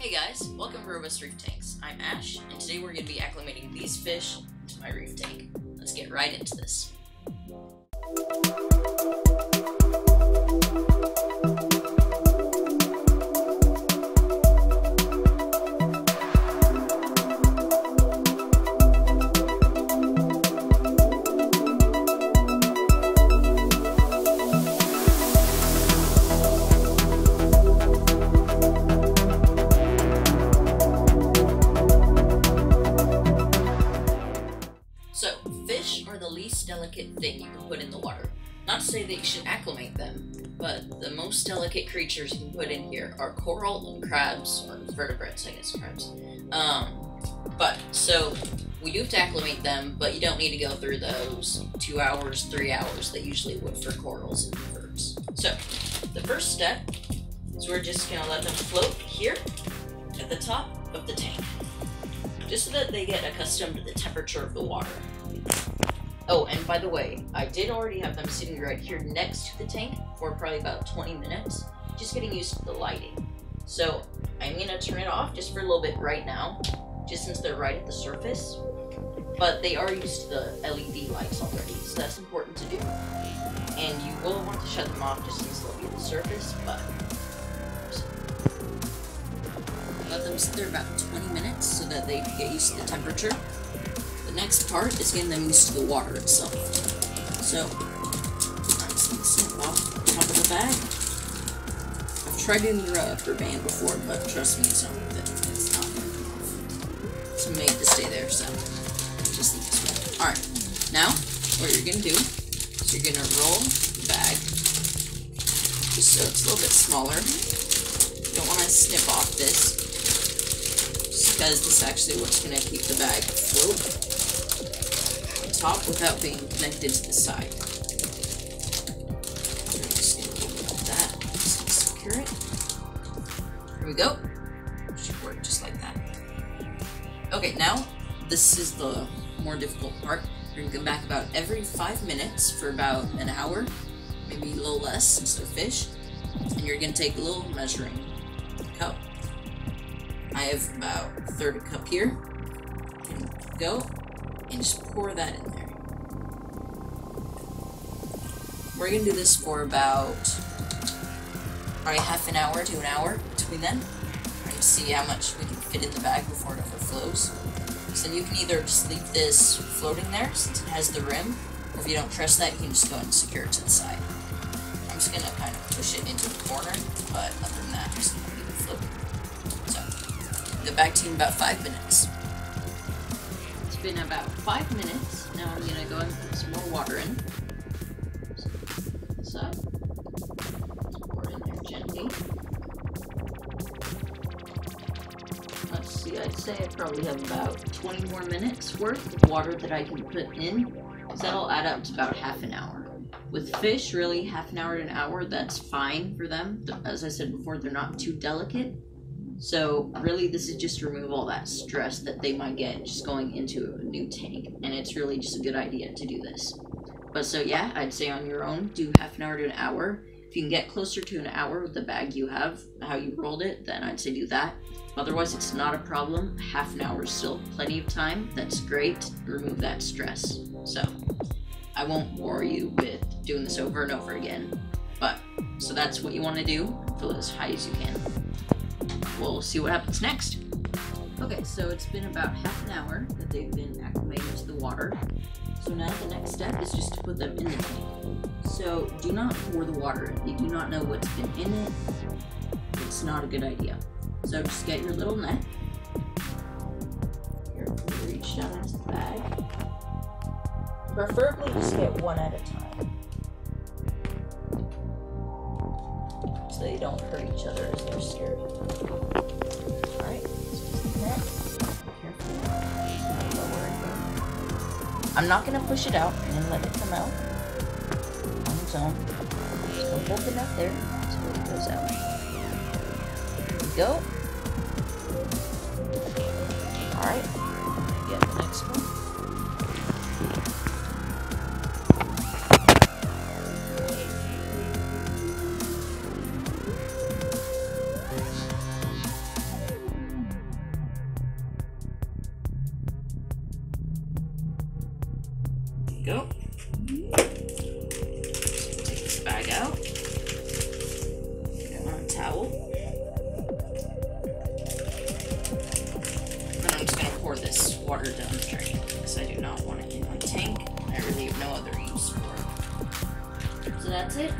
Hey guys, welcome to Robust Reef Tanks. I'm Ash, and today we're going to be acclimating these fish to my reef tank. Let's get right into this. Not to say that you should acclimate them, but the most delicate creatures you can put in here are coral and crabs, or vertebrates, I guess, crabs. Um, but, so, we do have to acclimate them, but you don't need to go through those two hours, three hours that usually would for corals and verts. So, the first step is we're just gonna let them float here at the top of the tank just so that they get accustomed to the temperature of the water. Oh, and by the way, I did already have them sitting right here next to the tank for probably about 20 minutes, just getting used to the lighting. So I'm gonna turn it off just for a little bit right now, just since they're right at the surface. But they are used to the LED lights already, so that's important to do. And you will want to shut them off just since they'll be at the surface, but let them sit there about 20 minutes so that they get used to the temperature. Next part is getting them used to the water itself. So, I'm just gonna snip off the top of the bag. I've tried doing the rubber band before, but trust me, it's not worth it. It's not off. It's made to stay there, so just leave this way. Alright, now, what you're gonna do is you're gonna roll the bag just so it's a little bit smaller. You don't want to snip off this because this is actually what's going to keep the bag afloat top without being connected to the side. So I'm just keep like that, just secure it. There we go. Should work just like that. Okay, now this is the more difficult part. You're going to come back about every five minutes for about an hour, maybe a little less since they're fish, and you're to take a little measuring cup I have about a third cup here. Go and just pour that in there. We're gonna do this for about probably half an hour to an hour between then. And see how much we can fit in the bag before it overflows. So you can either just leave this floating there since it has the rim, or if you don't trust that, you can just go and secure it to the side. I'm just gonna kind of push it into the corner, but other than that, just leave it floating So, get back to you in about five minutes. Been about five minutes. Now I'm gonna go and put some more water in. So, pour it in there gently. Let's see, I'd say I probably have about 20 more minutes worth of water that I can put in. Because that'll add up to about half an hour. With fish, really, half an hour to an hour, that's fine for them. As I said before, they're not too delicate. So really, this is just to remove all that stress that they might get just going into a new tank, and it's really just a good idea to do this. But so yeah, I'd say on your own, do half an hour to an hour. If you can get closer to an hour with the bag you have, how you rolled it, then I'd say do that. Otherwise, it's not a problem. Half an hour is still plenty of time. That's great. Remove that stress. So I won't bore you with doing this over and over again. But so that's what you want to do. Fill it as high as you can we'll see what happens next. Okay, so it's been about half an hour that they've been acclimated to the water. So now the next step is just to put them in the tank. So do not pour the water. You do not know what's been in it. It's not a good idea. So just get your little net. Reach down into the bag. Preferably just get one at a time. So they don't hurt each other as they're scared. I'm not gonna push it out and let it come out on its own. Just gonna hold the net there until it goes out. There we go. Alright, get the next one. Go. Take this bag out. Get a towel. And I'm just gonna pour this water down the drain because I do not want it in my tank. I really have no other use for it. So that's it.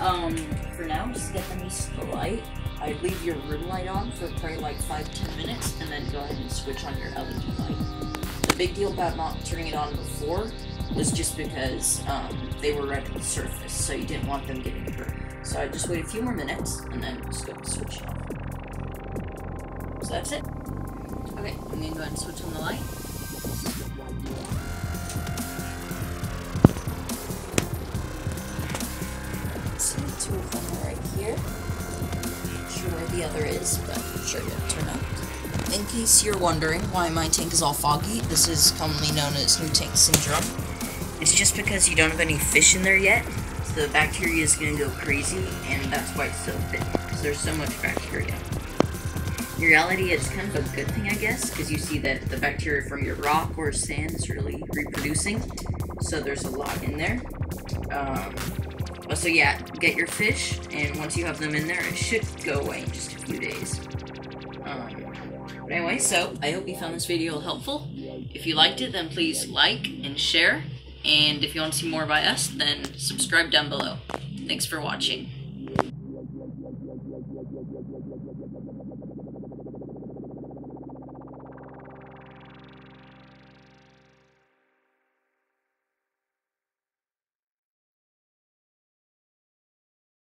Um, for now, just get them used to the light. I leave your room light on for probably like 5-10 minutes and then go ahead and switch on your LED light. The big deal about not turning it on before was just because um, they were right at the surface, so you didn't want them getting hurt. So I just wait a few more minutes and then just go and switch it off. So that's it. Okay, I'm gonna go ahead and switch on the light. Two of them are right here. Not sure where the other is, but I'm sure it'll turn up. In case you're wondering why my tank is all foggy, this is commonly known as new tank syndrome. It's just because you don't have any fish in there yet. So the bacteria is going to go crazy, and that's why it's so thick, because there's so much bacteria. In reality, it's kind of a good thing, I guess, because you see that the bacteria from your rock or sand is really reproducing, so there's a lot in there. Um, so yeah, get your fish, and once you have them in there, it should go away in just a few days. Um, but anyway, so I hope you found this video helpful. If you liked it, then please like and share. And if you want to see more by us, then subscribe down below. Thanks for watching.